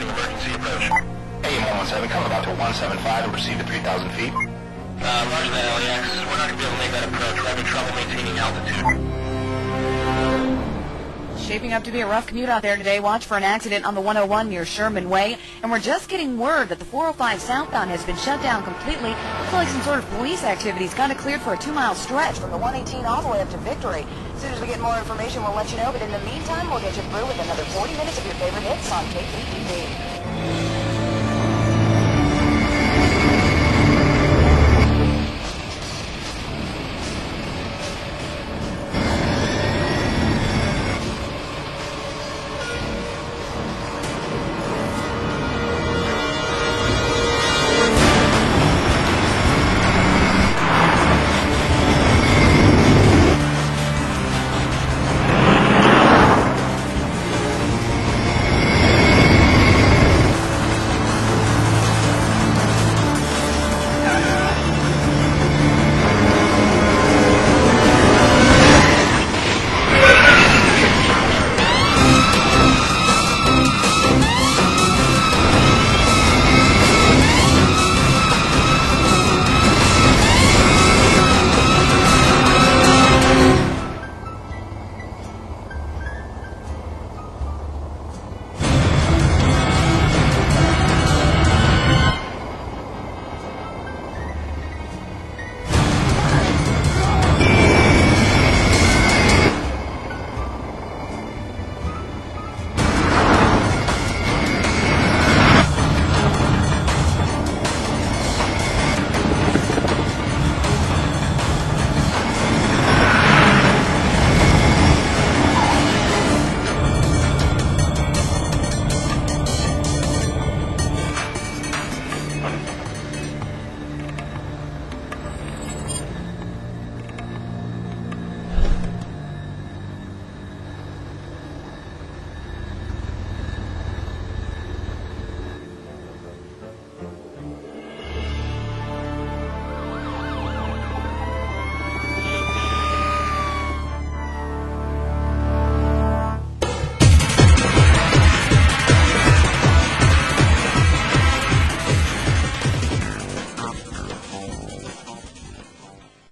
requesting emergency approach. AM 117, come about to 175 and proceed to 3,000 feet. Uh, roger that, LAX. We're not going to be able to make that approach. We're having trouble maintaining altitude. Shaping up to be a rough commute out there today. Watch for an accident on the 101 near Sherman Way. And we're just getting word that the 405 southbound has been shut down completely. Looks like some sort of police activity's got it cleared for a two-mile stretch from the 118 all the way up to Victory. As soon as we get more information, we'll let you know. But in the meantime, we'll get you through with another 40 minutes of your favorite hits on KPTV. Bye.